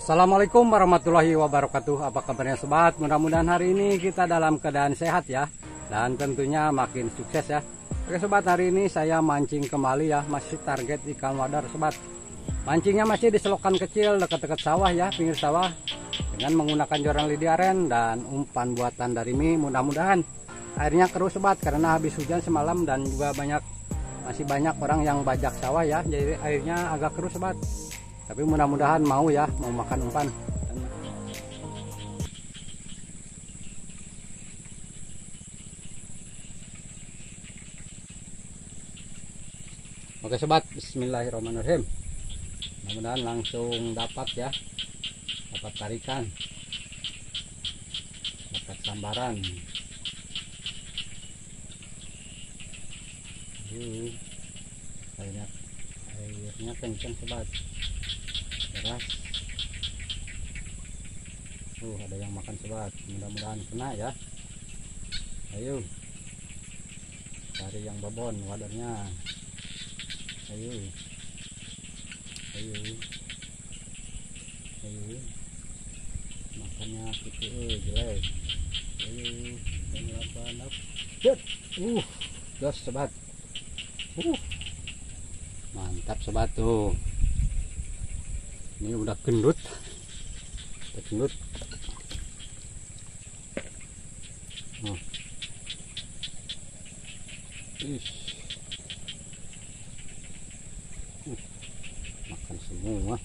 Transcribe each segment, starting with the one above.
Assalamualaikum warahmatullahi wabarakatuh. Apa kabarnya sobat? Mudah-mudahan hari ini kita dalam keadaan sehat ya. Dan tentunya makin sukses ya. Oke sobat hari ini saya mancing kembali ya. Masih target ikan wadar sobat. Mancingnya masih di selokan kecil dekat-dekat sawah ya Pinggir sawah. Dengan menggunakan joran lidiaren dan umpan buatan dari Mi Mudah-mudahan airnya keruh sobat. Karena habis hujan semalam dan juga banyak Masih banyak orang yang bajak sawah ya. Jadi airnya agak keruh sobat tapi mudah-mudahan mau ya mau makan umpan. Oke sobat. Bismillahirrahmanirrahim. Mudah-mudahan langsung dapat ya. Dapat tarikan. Dapat sambaran airnya airnya kencang sobat keras. Uh ada yang makan sobat mudah-mudahan kena ya. Ayo. Cari yang babon wadahnya ayo. Ayo. Ayo. Makannya gitu jelek. Ayo. Dan lapan up uh jos sobat uh. Mantap sobat tuh ini udah gendut udah gendut. Ish. Uh, makan semua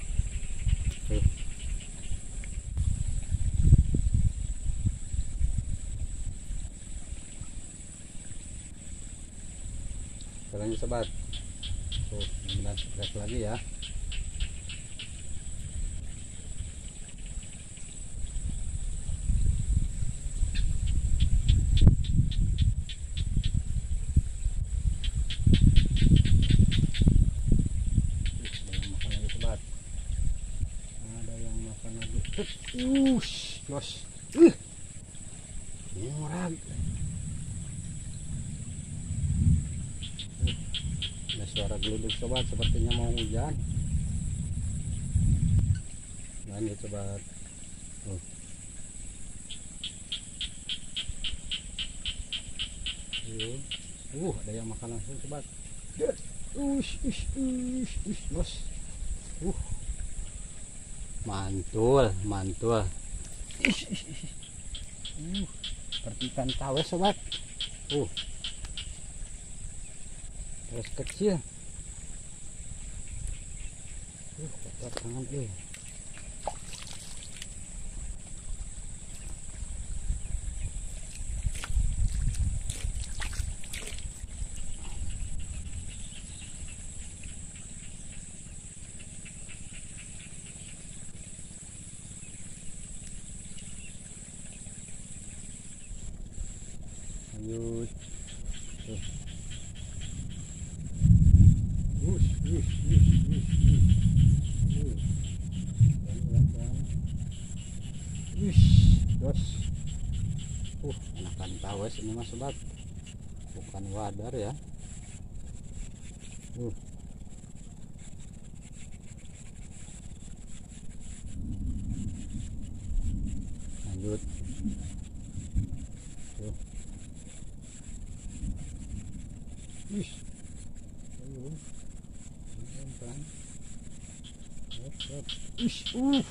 Tuh. sobat tuh stres lagi ya Ush, los. Uh. Ada suara geluduk sobat, sepertinya mau hujan. Lanjut sobat. Uh. Uh, ada yang makan langsung sobat. Ush, ush, ush, ush, los. Uh mantul mantul. Uh, seperti ikan tawes sobat. Uh. Terus kecil. Uh kotor tangan eh tuh wush wush wush wush wush wush dos uh anakan tawes ini mas sobat bukan wadar ya. Uh lanjut tuh Wih. Ayo. Umpan. Hop, hop. Wih, uh.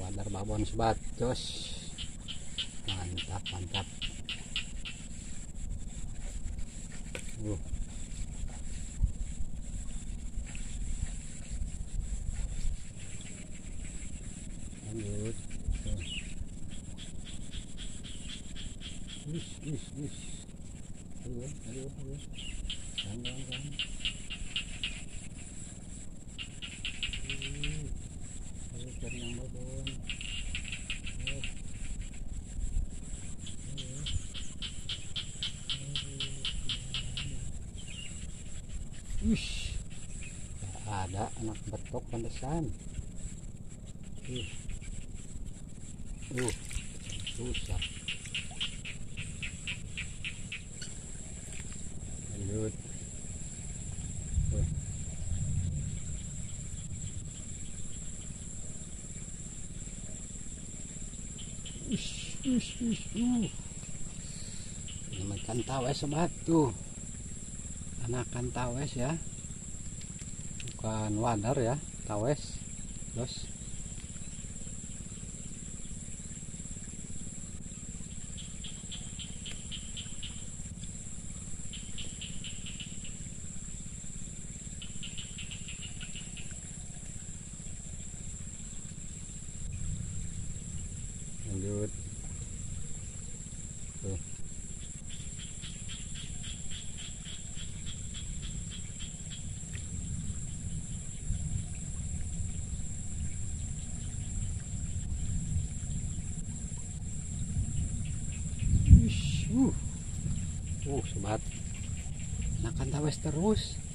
Wadar babon sobat, jos. Mantap, mantap. Uh. Lanjut. Wih, wih, wih ayo ayo ayo jangan jangan cari yang ayo Wish, ada anak betok pantesan. Uh, uh, susah. lanjut Tuh. Makan tawes sobat tuh. Anakan tawes ya. Bukan wadar ya, tawes. Terus Makan tawes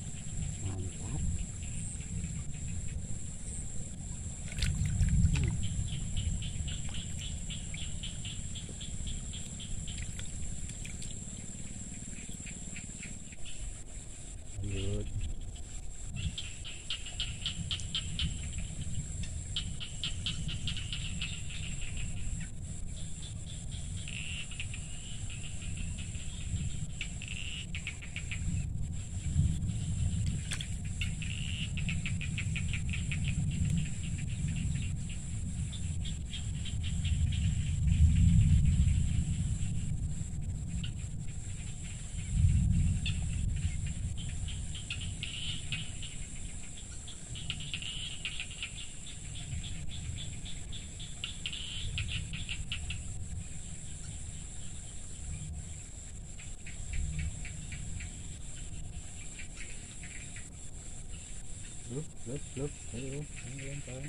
Lup, lup, lup. Ayo, ayo, ayo,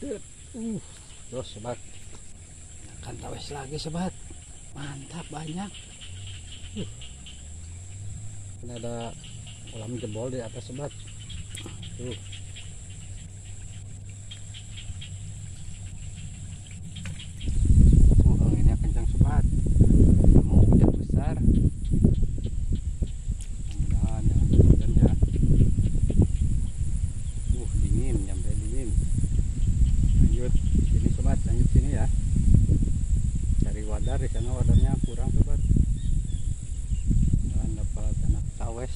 ayo. Uh, terus sobat. Makan tawes lagi sobat. Mantap banyak. Uh. Ini ada kolam jebol di atas sobat. Tuh. Oh, anginnya kencang sobat. Mau hujan besar. Mudah-mudahan jangan hujan ya. Uh, dingin, sampai dingin. Lanjut sini sobat, lanjut sini ya. Cari wadar di sana wadarnya kurang sobat. Jangan dapat anak tawes.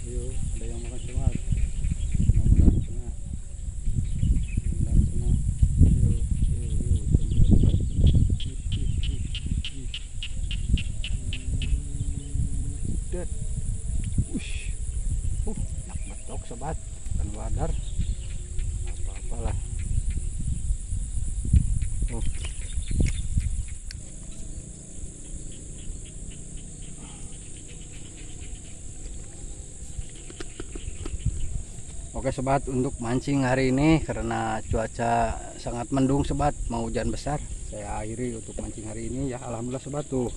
Ayo, ada yang makan sobat. Mudah-mudahan kena. Mudah-mudahan kena. Ayo, ayo, ayo. Jam berapa? Ih, ih, ih, ih, ih. Dat. Ush. Uh, nak betok sobat. Kan wadar. Apa-apalah. Oh. Oke sobat untuk mancing hari ini karena cuaca sangat mendung sobat mau hujan besar saya akhiri untuk mancing hari ini ya. Alhamdulillah sobat tuh.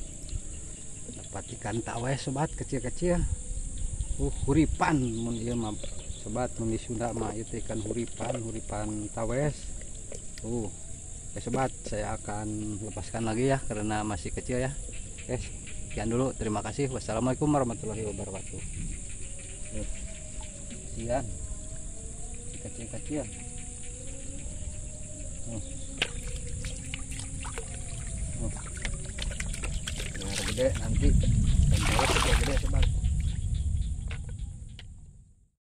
Dapat ikan tawes sobat kecil-kecil. Uh huripan mun mah sobat mun di Sunda mah itu ikan huripan huripan tawes tuh. Ya sobat saya akan lepaskan lagi ya karena masih kecil ya. Oke sekian dulu. Terima kasih. Wassalamualaikum warahmatullahi wabarakatuh. Tuh, sekian kecil-kecil Hmm. Hmm. biar gede nanti dan gede sobat